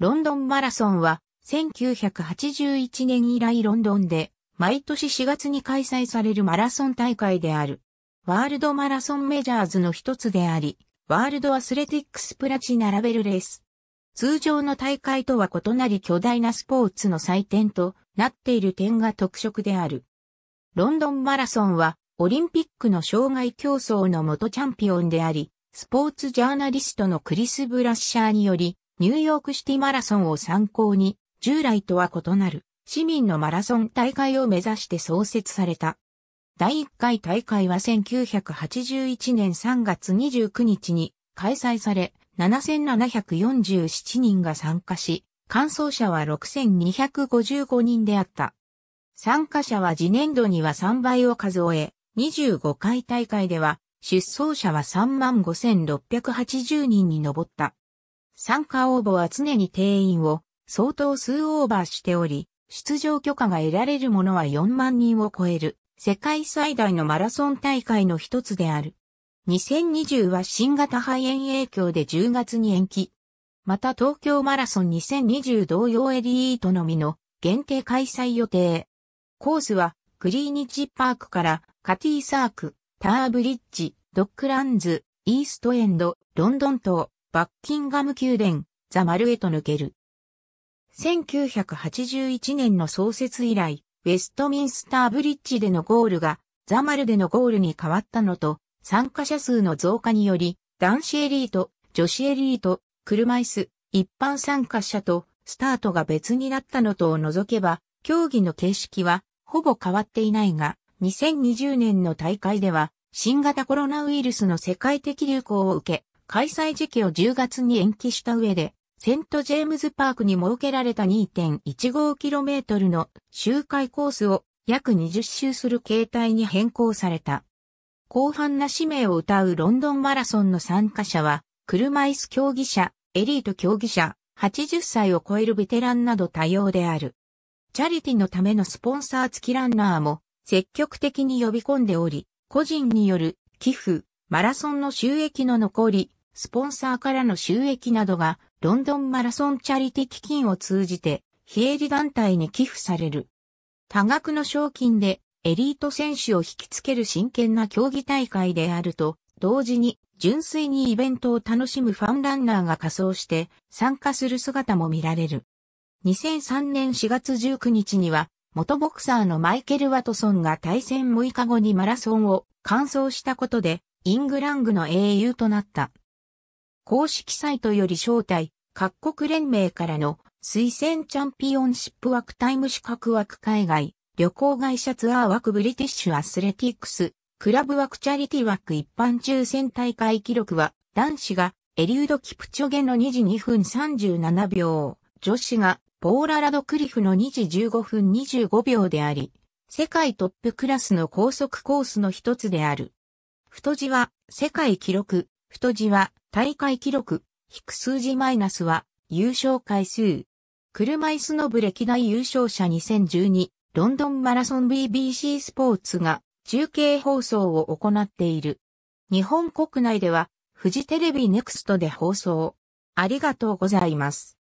ロンドンマラソンは1981年以来ロンドンで毎年4月に開催されるマラソン大会である。ワールドマラソンメジャーズの一つであり、ワールドアスレティックスプラチナラベルレース。通常の大会とは異なり巨大なスポーツの祭典となっている点が特色である。ロンドンマラソンはオリンピックの障害競争の元チャンピオンであり、スポーツジャーナリストのクリス・ブラッシャーにより、ニューヨークシティマラソンを参考に、従来とは異なる市民のマラソン大会を目指して創設された。第1回大会は1981年3月29日に開催され、7747人が参加し、完走者は6255人であった。参加者は次年度には3倍を数え、25回大会では出走者は35,680人に上った。参加応募は常に定員を相当数オーバーしており、出場許可が得られるものは4万人を超える世界最大のマラソン大会の一つである。2020は新型肺炎影響で10月に延期。また東京マラソン2020同様エリートのみの限定開催予定。コースはグリーニッジパークからカティーサーク、ターブリッジ、ドックランズ、イーストエンド、ロンドン島、バッキンガム宮殿、ザ・マルへと抜ける。1981年の創設以来、ウェストミンスターブリッジでのゴールがザマルでのゴールに変わったのと、参加者数の増加により、男子エリート、女子エリート、車椅子、一般参加者とスタートが別になったのとを除けば、競技の形式はほぼ変わっていないが、2020年の大会では、新型コロナウイルスの世界的流行を受け、開催時期を10月に延期した上で、セントジェームズパークに設けられた 2.15km の周回コースを約20周する形態に変更された。後半な使命を歌うロンドンマラソンの参加者は、車椅子競技者、エリート競技者、80歳を超えるベテランなど多様である。チャリティのためのスポンサー付きランナーも積極的に呼び込んでおり、個人による寄付、マラソンの収益の残り、スポンサーからの収益などがロンドンマラソンチャリティ基金を通じて非営利団体に寄付される。多額の賞金でエリート選手を引きつける真剣な競技大会であると、同時に純粋にイベントを楽しむファンランナーが仮装して参加する姿も見られる。2003年4月19日には、元ボクサーのマイケル・ワトソンが対戦6日後にマラソンを完走したことで、イングラングの英雄となった。公式サイトより招待、各国連盟からの推薦チャンピオンシップ枠タイム資格枠海外、旅行会社ツアー枠ブリティッシュアスレティックス、クラブ枠チャリティ枠一般抽選大会記録は、男子がエリュード・キプチョゲの2時2分37秒、女子がポーラ・ラドクリフの2時15分25秒であり、世界トップクラスの高速コースの一つである。太字は世界記録、太字は大会記録、引く数字マイナスは優勝回数。車椅子の部歴代優勝者2012ロンドンマラソン BBC スポーツが中継放送を行っている。日本国内ではフジテレビネクストで放送。ありがとうございます。